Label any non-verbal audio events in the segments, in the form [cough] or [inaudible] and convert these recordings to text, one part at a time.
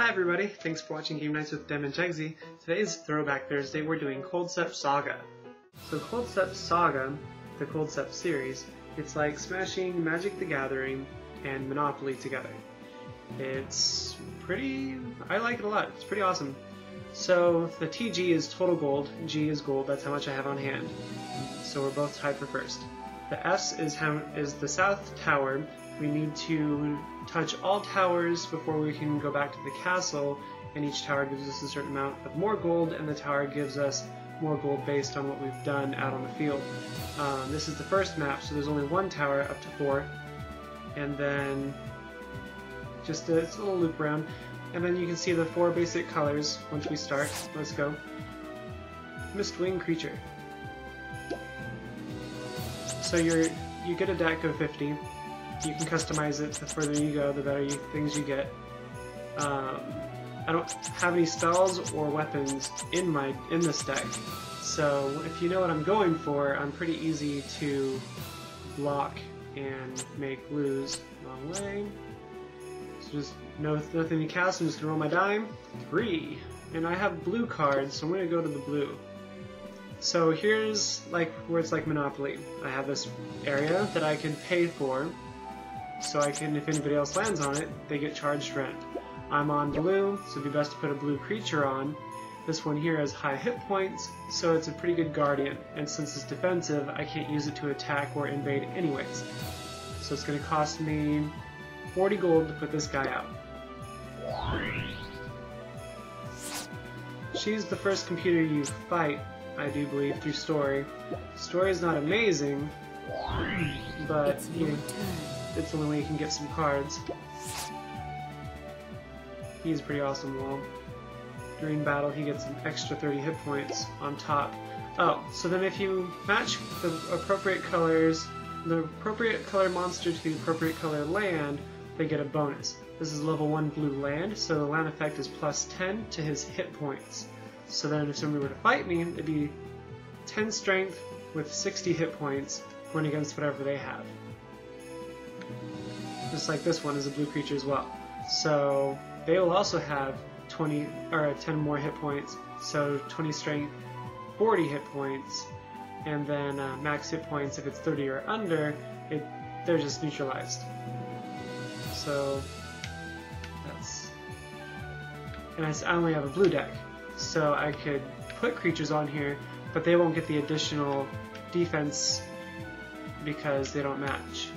Hi everybody, thanks for watching Game Nights with Dem and Jegsii. Today is Throwback Thursday, we're doing Culdcept Saga. So Culdcept Saga, the Culdcept series, it's like smashing Magic the Gathering and Monopoly together. It's pretty, I like it a lot, it's pretty awesome. So the TG is total gold, G is gold, that's how much I have on hand. So we're both tied for first. The S is how is the south tower. We need to touch all towers before we can go back to the castle, and each tower gives us a certain amount of more gold, and the tower gives us more gold based on what we've done out on the field. Um, this is the first map, so there's only one tower up to four, and then just a, a little loop around, and then you can see the four basic colors once we start. Let's go. Mistwing creature. So you're you get a deck of 50. You can customize it. The further you go, the better you, things you get. Um, I don't have any spells or weapons in my in this deck, so if you know what I'm going for, I'm pretty easy to block and make lose. Wrong way. So just no nothing to cast. I'm just gonna roll my dime. Three, and I have blue cards, so I'm gonna go to the blue. So here's like where it's like Monopoly. I have this area that I can pay for, so I can, if anybody else lands on it, they get charged rent. I'm on blue, so it'd be best to put a blue creature on. This one here has high hit points, so it's a pretty good guardian, and since it's defensive, I can't use it to attack or invade anyways. So it's going to cost me 40 gold to put this guy out. She's the first computer you fight I do believe, through story. Story is not amazing, but you it's the only way you can get some cards. He's pretty awesome well. During battle, he gets an extra 30 hit points on top. Oh, so then if you match the appropriate colors, the appropriate color monster to the appropriate color land, they get a bonus. This is level 1 blue land, so the land effect is plus 10 to his hit points. So then if somebody were to fight me, it'd be 10 strength with 60 hit points going against whatever they have. Just like this one is a blue creature as well. So they will also have 20 or 10 more hit points. So 20 strength, 40 hit points, and then uh, max hit points if it's 30 or under, it they're just neutralized. So that's and I only have a blue deck so I could put creatures on here, but they won't get the additional defense because they don't match.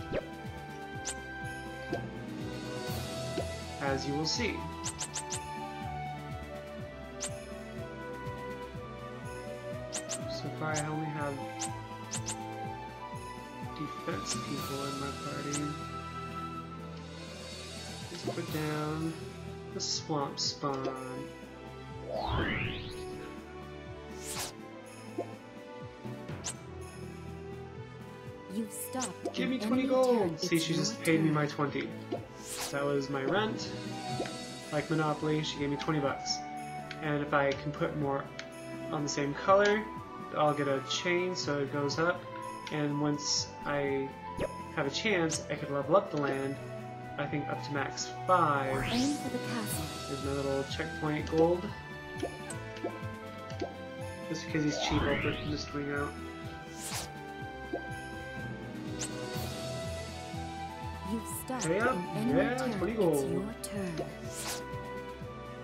As you will see. So far I only have defense people in my party. Let's put down the swamp spawn. Give me 20 gold! See, she just paid me my 20. That was my rent. Like Monopoly, she gave me 20 bucks. And if I can put more on the same color, I'll get a chain so it goes up. And once I have a chance, I could level up the land. I think up to max 5. Aim for the castle. There's my little checkpoint gold. Just because he's cheap, I'll put Mistwing out. You've stopped Hurry up. an enemy Yeah, turret. 20 It's gold. your turn.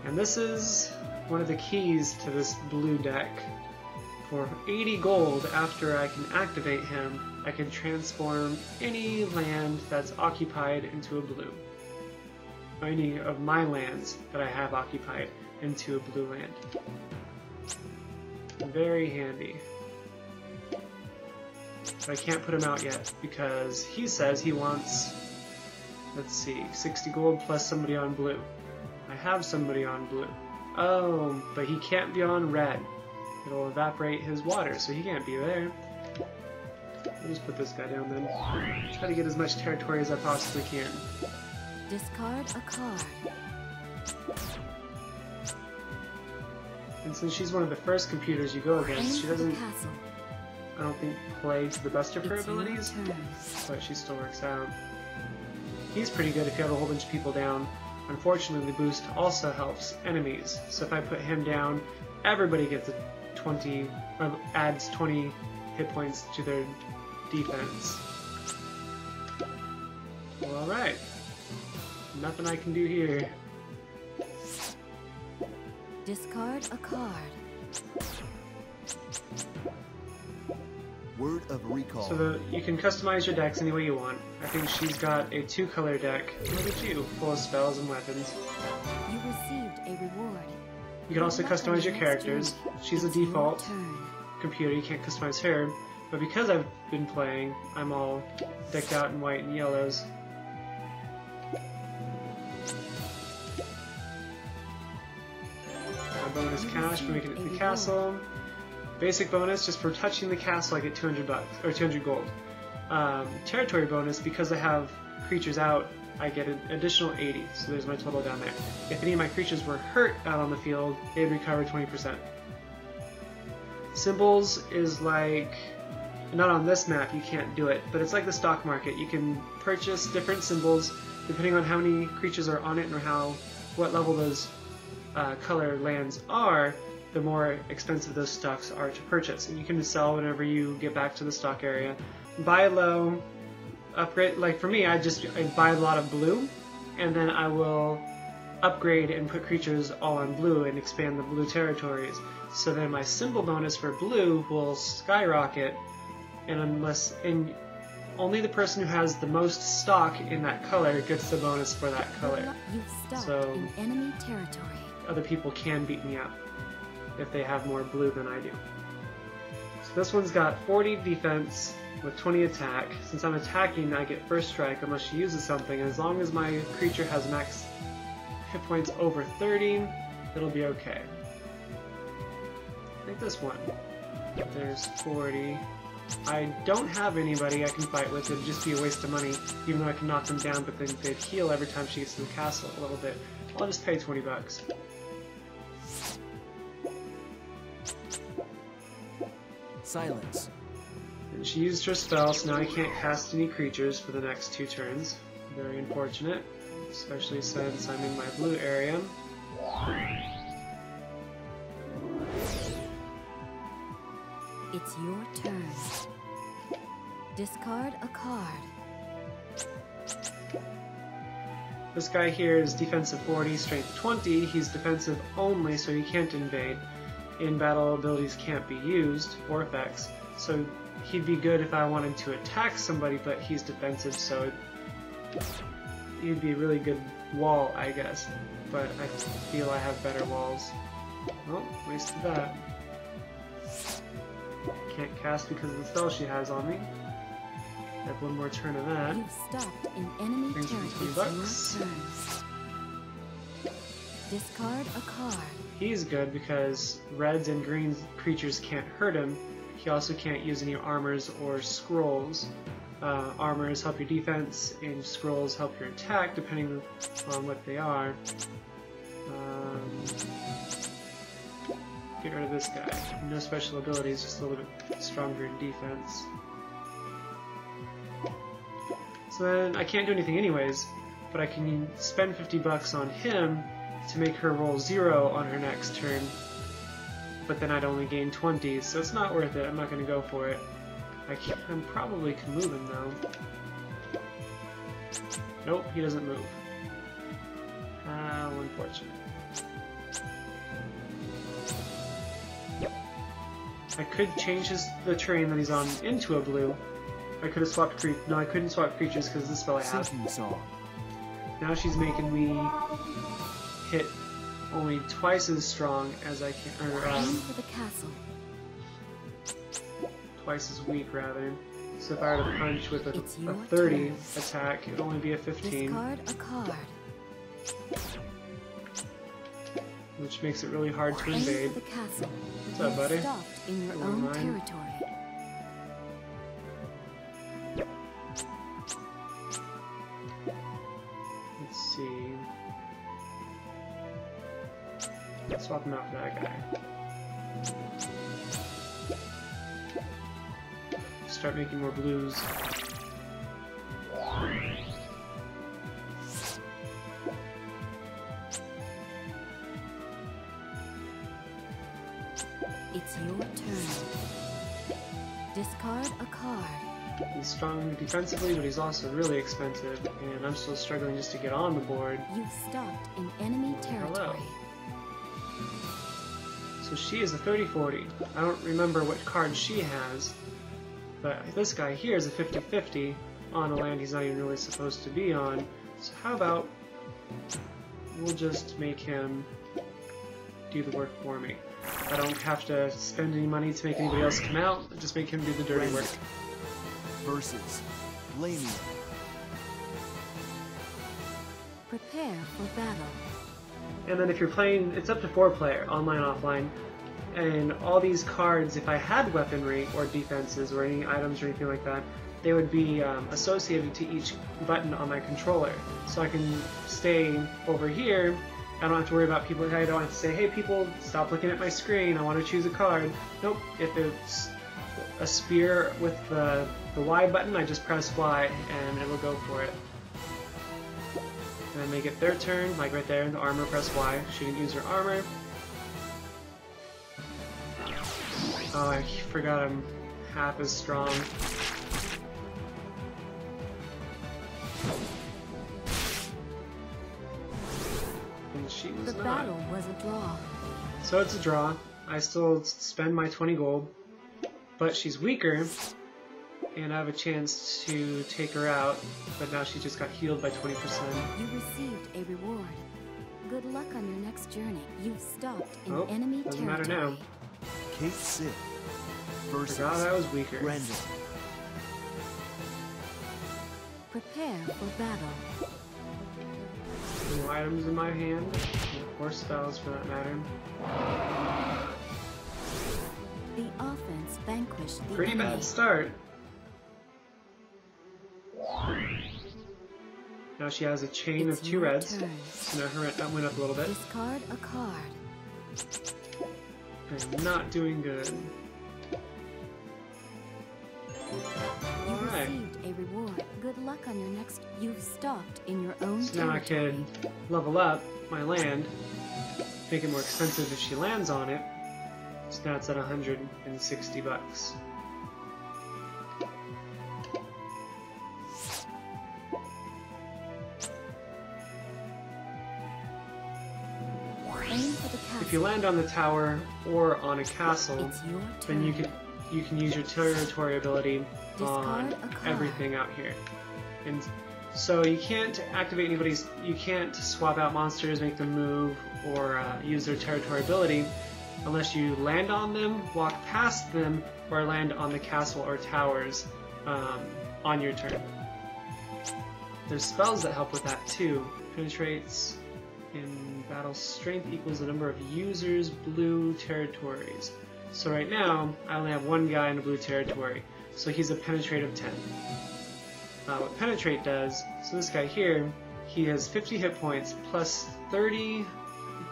And this is one of the keys to this blue deck. For 80 gold after I can activate him, I can transform any land that's occupied into a blue. Any of my lands that I have occupied into a blue land. Very handy. But I can't put him out yet because he says he wants, let's see, 60 gold plus somebody on blue. I have somebody on blue. Oh, but he can't be on red. It'll evaporate his water, so he can't be there. I'll just put this guy down then. Try to get as much territory as I possibly can. Discard a card. And since she's one of the first computers you go against, she doesn't. I don't think, play to the best of her abilities, but she still works out. He's pretty good if you have a whole bunch of people down. unfortunately, the boost also helps enemies. So if I put him down, everybody gets a 20, uh, adds 20 hit points to their defense. Alright. Nothing I can do here. Discard a card. Word of recall. So the, you can customize your decks any way you want. I think she's got a two-color deck. Look at you, full of spells and weapons. You received a reward. You can also customize your characters. She's a default computer, you can't customize her. But because I've been playing, I'm all decked out in white and yellows. A bonus cash for making it to the castle. Basic bonus, just for touching the castle, I get 200 bucks or 200 gold. Um, territory bonus, because I have creatures out, I get an additional 80. So there's my total down there. If any of my creatures were hurt out on the field, they'd recover 20%. Symbols is like not on this map you can't do it, but it's like the stock market. You can purchase different symbols depending on how many creatures are on it or how what level those uh, color lands are. The more expensive those stocks are to purchase, and you can sell whenever you get back to the stock area. Buy low, upgrade. Like for me, I just I buy a lot of blue, and then I will upgrade and put creatures all on blue and expand the blue territories. So then my symbol bonus for blue will skyrocket, and unless and only the person who has the most stock in that color gets the bonus for that color. So- in enemy territory. Other people can beat me up if they have more blue than I do. So this one's got 40 defense with 20 attack. Since I'm attacking, I get first strike unless she uses something. As long as my creature has max hit points over 30, it'll be okay. I think this one. There's 40. I don't have anybody I can fight with. It'd just be a waste of money, even though I can knock them down, but then they'd heal every time she gets to the castle a little bit. I'll just pay 20 bucks. Silence. And she used her spell, so now I can't cast any creatures for the next two turns. Very unfortunate, especially since I'm in my blue area. It's your turn. Discard a card. This guy here is defensive 40, strength 20. He's defensive only, so he can't invade. In battle, abilities can't be used, or effects. So he'd be good if I wanted to attack somebody, but he's defensive, so he'd be a really good wall, I guess. But I feel I have better walls. Oh, wasted that. Can't cast because of the spell she has on me. Have one more turn of that. You've stopped in enemy Brings me territory. 20 It's bucks. Discard a card. He's good because reds and green creatures can't hurt him. He also can't use any armors or scrolls. Uh, armors help your defense, and scrolls help your attack, depending on what they are. Um, get rid of this guy. No special abilities, just a little bit stronger in defense. So then I can't do anything anyways, but I can spend 50 bucks on him to make her roll zero on her next turn. But then I'd only gain 20, so it's not worth it. I'm not going to go for it. I can probably can move him though. Nope, he doesn't move. How unfortunate. I could change his, the terrain that he's on into a blue. I could have swapped cre- No, I couldn't swap creatures because of the spell I have. Now she's making me hit only twice as strong as I can, or um, for the castle. twice as weak rather. So if I were to punch with a, a 30 turn. attack, it'd only be a 15, Discard a card. which makes it really hard to invade. the castle. What's up, buddy? in your own territory. start making more blues. It's your turn. Discard a card. He's strong defensively, but he's also really expensive, and I'm still struggling just to get on the board. You've stopped in enemy territory. Hello. So she is a 30-40. I don't remember what card she has, but this guy here is a 50-50 on a land he's not even really supposed to be on. So how about we'll just make him do the work for me. I don't have to spend any money to make anybody else come out, just make him do the dirty work. Versus Lamia. Prepare for battle. And then if you're playing, it's up to four player, online, offline. And all these cards, if I had weaponry or defenses or any items or anything like that, they would be um, associated to each button on my controller. So I can stay over here. I don't have to worry about people. I don't have to say, hey, people, stop looking at my screen. I want to choose a card. Nope. If it's a spear with the, the Y button, I just press Y and it will go for it. And then they get their turn, like right there, in the armor, press Y. She can use her armor. Oh, I forgot I'm half as strong. And she was The not. battle was a draw. So it's a draw. I still spend my 20 gold, but she's weaker, and I have a chance to take her out, but now she just got healed by 20%. You received a reward. Good luck on your next journey. You've stopped in Oh, enemy doesn't matter territory. now. Cait Sith. Versus Forgot I was weaker. Brendan. Prepare for battle. No items in my hand, or spells for that matter. The offense vanquished the Pretty enemy. bad start. Now she has a chain It's of two reds. turn. So now her rent went up a little bit. Discard a card. I'm not doing good. You Alright. received a reward. Good luck on your next. You've stopped in your own So now I can level up my land, make it more expensive if she lands on it. So now it's at 160 bucks. If you land on the tower or on a castle, it's your turn. then you can you can use your territory ability on Discard a card. everything out here. And so you can't activate anybody's you can't swap out monsters, make them move, or uh, use their territory ability unless you land on them, walk past them, or land on the castle or towers um, on your turn. There's spells that help with that too. Penetrates in battle strength equals the number of users blue territories. So right now, I only have one guy in a blue territory, so he's a penetrate of 10. Uh, what penetrate does, so this guy here, he has 50 hit points plus 30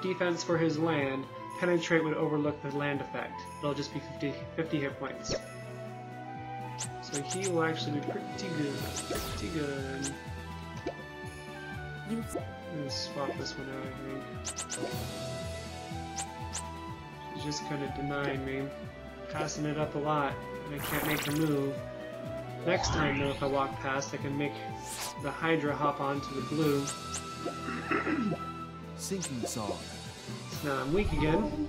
defense for his land. Penetrate would overlook the land effect. It'll just be 50, 50 hit points. So he will actually be pretty good. Pretty good. Gonna swap this one out, I think. She's just kind of denying me. Passing it up a lot, and I can't make her move. Next time, though, if I walk past, I can make the Hydra hop onto the blue. Sinking Song. So now I'm weak again.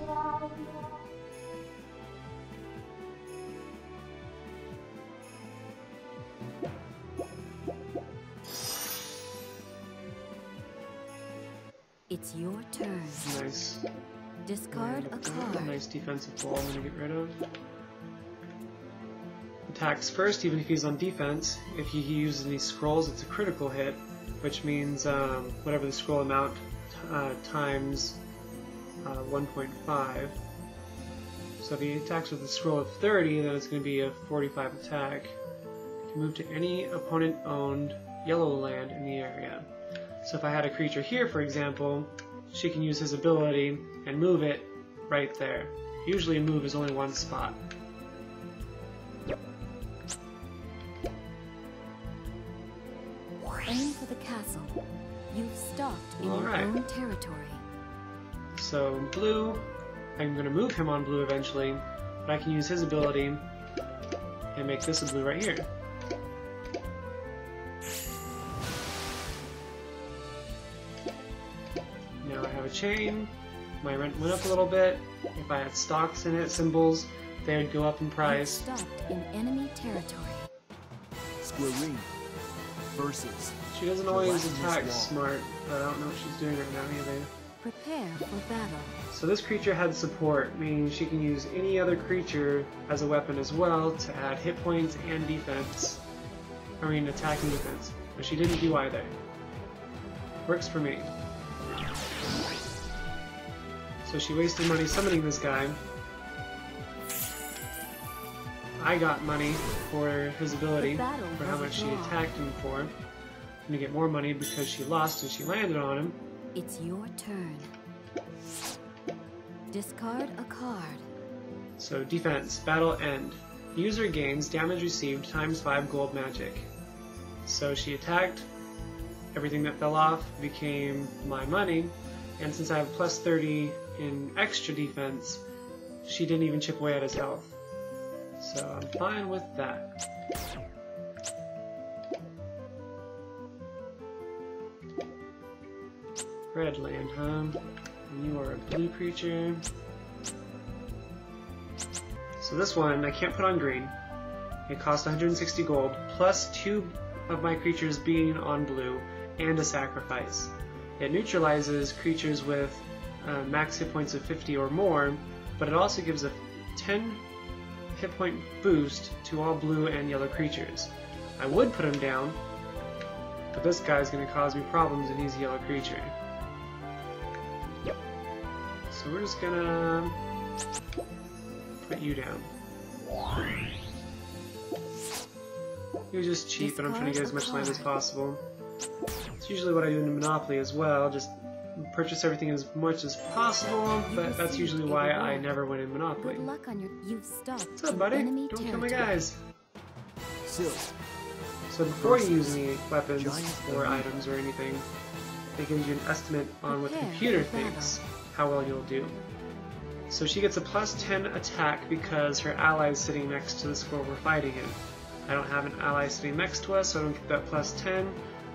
It's your turn. Nice. Discard a card. Nice defensive ball I'm gonna get rid of. Attacks first, even if he's on defense. If he, he uses any scrolls, it's a critical hit, which means um, whatever the scroll amount uh, times uh, 1.5. So if he attacks with a scroll of 30, then it's going to be a 45 attack. You can move to any opponent-owned yellow land in the area. So if I had a creature here, for example, she can use his ability and move it right there. Usually a move is only one spot. Aim for the castle. You've stopped in your Alright. own territory. So blue, I'm going to move him on blue eventually, But I can use his ability and make this a blue right here. A chain. My rent went up a little bit. If I had stocks in it, symbols, they would go up in price. stopped in enemy territory. Squirrine versus She doesn't always attack wall. smart, but I don't know what she's doing right now either. Prepare for battle. So this creature had support, meaning she can use any other creature as a weapon as well to add hit points and defense. I mean attack and defense. But she didn't do either. Works for me. So she wasted money summoning this guy. I got money for his ability, for how much she attacked him for. And to get more money because she lost and she landed on him. It's your turn. Discard a card. So defense, battle end. User gains damage received times 5 gold magic. So she attacked, everything that fell off became my money, and since I have plus 30 in extra defense, she didn't even chip away at his health. So I'm fine with that. Red land, huh? And you are a blue creature. So this one I can't put on green. It costs 160 gold, plus two of my creatures being on blue, and a sacrifice. It neutralizes creatures with uh, max hit points of 50 or more, but it also gives a 10 hit point boost to all blue and yellow creatures. I would put him down, but this guy's going to cause me problems and he's a yellow creature. So we're just gonna put you down. He was just cheap, and I'm trying to get as much land as possible. It's usually what I do in Monopoly as well, just purchase everything as much as possible, but that's usually why I never win in Monopoly. Luck on your. You've What's up, buddy? Don't kill my guys. So before you use any weapons or items or anything, it gives you an estimate on what the computer thinks how well you'll do. So she gets a plus 10 attack because her ally is sitting next to the squirrel we're fighting in. I don't have an ally sitting next to us, so I don't get that plus 10.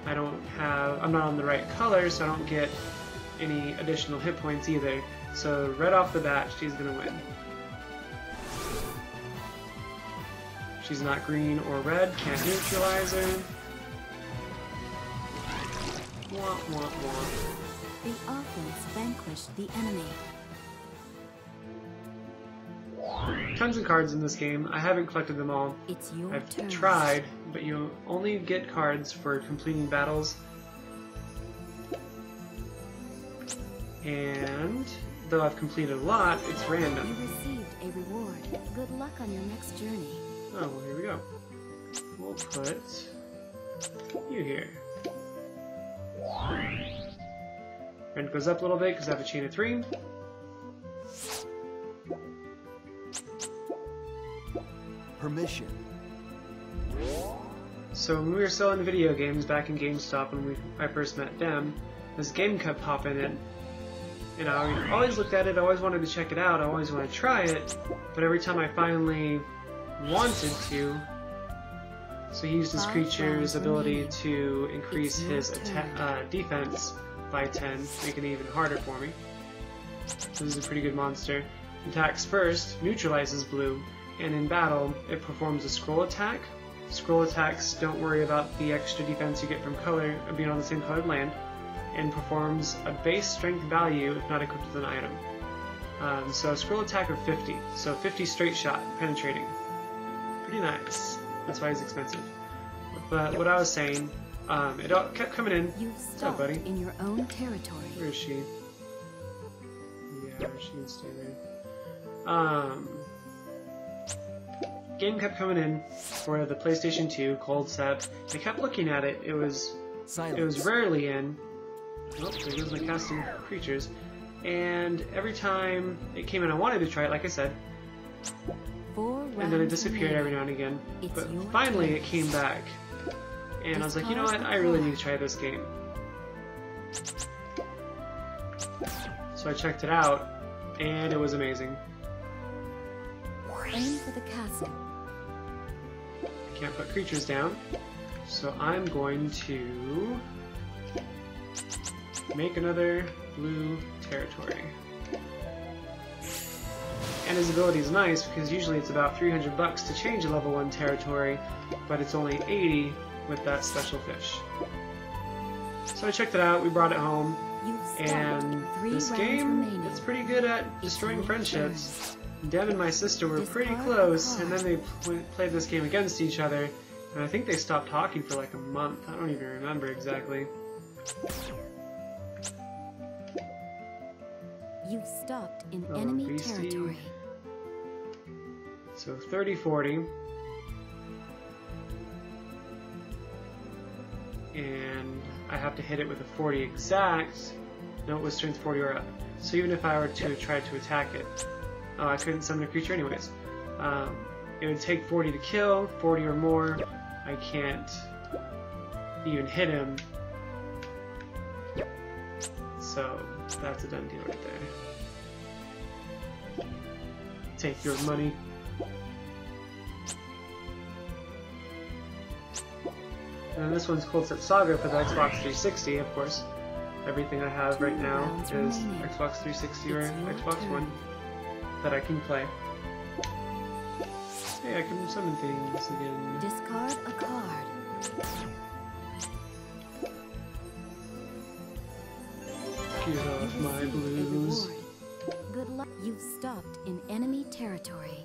I don't have, I'm not on the right color, so I don't get any additional hit points either. So right off the bat, she's gonna win. She's not green or red, can't neutralize her. Wah, wah, wah. The offense vanquished the enemy. Tons of cards in this game. I haven't collected them all. It's your I've turn. tried, but you only get cards for completing battles. And though I've completed a lot, it's random. You received a reward. Good luck on your next journey. Oh, well, here we go. We'll put you here. Rent goes up a little bit because I have a chain of three. permission So when we were selling video games back in GameStop when we I first met them, this game kept popping in. And I always looked at it, I always wanted to check it out, I always wanted to try it, but every time I finally wanted to, so he used his creature's ability to increase his uh, defense by 10, making it even harder for me. This is a pretty good monster. Attacks first, neutralizes blue, and in battle, it performs a scroll attack. Scroll attacks don't worry about the extra defense you get from color being on the same colored land, and performs a base strength value if not equipped with an item. Um, so a scroll attack of 50, so 50 straight shot, penetrating. Pretty nice. That's why he's expensive. But what I was saying, um, it all kept coming in. You've up, stopped buddy? in your own territory. Where is she? Yeah, she can stay there. Um, game kept coming in for the PlayStation 2 Culdcept. I kept looking at it. It was silence it was rarely in. Oh, there goes my casting creatures. And every time it came in, I wanted to try it, like I said, and then it disappeared every now and again. But finally, it came back, and I was like, you know what? I really need to try this game. So I checked it out, and it was amazing. Aim for the castle. I can't put creatures down. So I'm going to make another blue territory. And his ability is nice because usually it's about 300 bucks to change a level 1 territory, but it's only 80 with that special fish. So I checked it out, we brought it home, and this game, remaining. it's pretty good at destroying friendships. Deb and my sister were pretty close, and then they pl- played this game against each other, and I think they stopped talking for like a month. I don't even remember exactly. You've stopped in enemy territory. So 30 40. And I have to hit it with a 40 exact. No, it was strength 40 or up. So even if I were to try to attack it, oh, I couldn't summon a creature anyways. Um, it would take 40 to kill, 40 or more. I can't even hit him. So that's a done deal right there. Take your money. And this one's Culdcept Saga for the Xbox 360, of course. Everything I have right now is. Xbox 360 or Xbox. One that I can play. Hey, I can summon things again. Discard a card. Get off my blues. Good luck. You've stopped in enemy territory.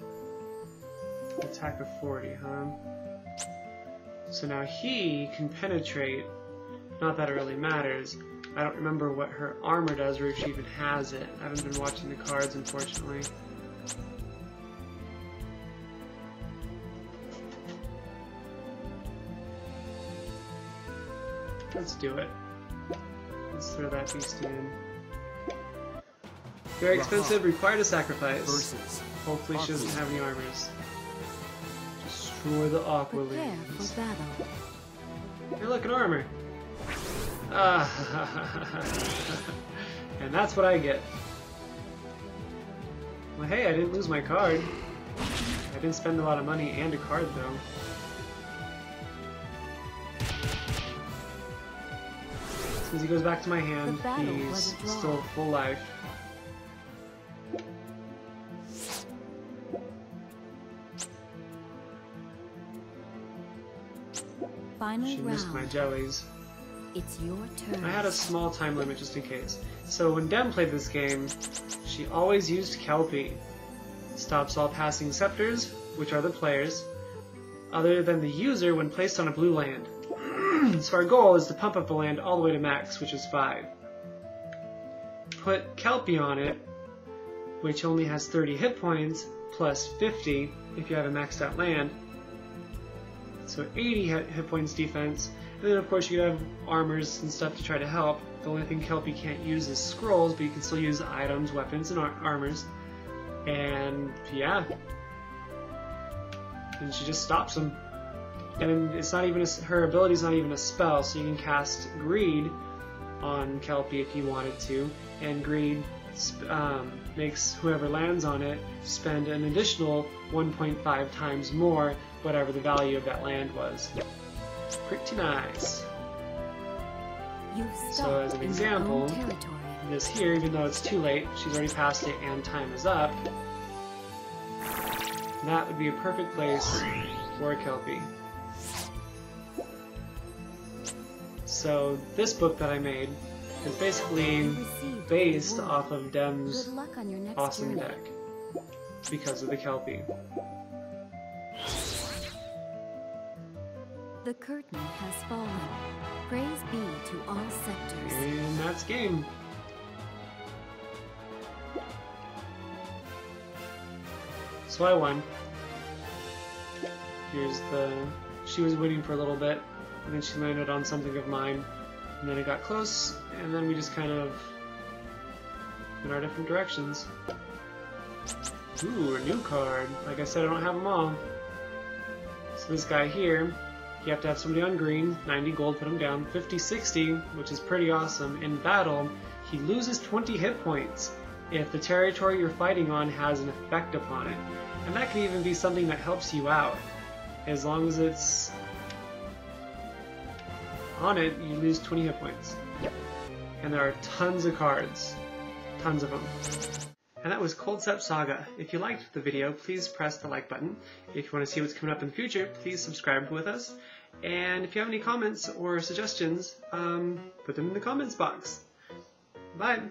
Attack of 40, huh? So now he can penetrate. Not that it really matters. I don't remember what her armor does or if she even has it. I haven't been watching the cards, unfortunately. Let's do it. Let's throw that beast in. Very expensive, required a sacrifice. Versus. Hopefully she doesn't have any armors. Destroy the Aqua Prepare Lings. for. Hey, look, an armor. Ah, [laughs] and that's what I get. Well, hey, I didn't lose my card. I didn't spend a lot of money and a card, though. Since he goes back to my hand, he's was a draw. still full life. Final She missed my jellies. It's your turn. I had a small time limit just in case. So when Dem played this game, she always used Kelpie. Stops all passing scepters, which are the players, other than the user when placed on a blue land. [clears throat] so our goal is to pump up the land all the way to max, which is 5. Put Kelpie on it, which only has 30 hit points, plus 50 if you have a maxed out land. So 80 hit points defense, and then of course you have armors and stuff to try to help. The only thing Kelpie can't use is scrolls, but you can still use items, weapons, and ar- armors. And yeah, and she just stops them. And it's not even a, s- her ability's not even a spell, so you can cast Greed on Kelpie if you wanted to, and Greed um, makes whoever lands on it spend an additional 1.5 times more whatever the value of that land was. Pretty nice. So as an example, your own territory. This here, even though it's too late, she's already passed it and time is up. That would be a perfect place for a Kelpie. So this book that I made is basically You received a based off of Dem's Good luck on your next awesome deck because of the Kelpie. The curtain has fallen. Praise be to all scepters. And that's game. So I won. Here's the. She was waiting for a little bit, and then she landed on something of mine, and then it got close, and then we just kind of went our different directions. Ooh, a new card. Like I said, I don't have them all. So this guy here, you have to have somebody on green, 90 gold, put him down. 50 60, which is pretty awesome. In battle, he loses 20 hit points if the territory you're fighting on has an effect upon it. And that can even be something that helps you out. As long as it's on it, you lose 20 hit points. Yep. And there are tons of cards. Tons of them. And that was Culdcept Saga. If you liked the video, please press the like button. If you want to see what's coming up in the future, please subscribe with us. And if you have any comments or suggestions, um, put them in the comments box. Bye!